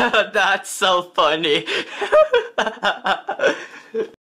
That's so funny.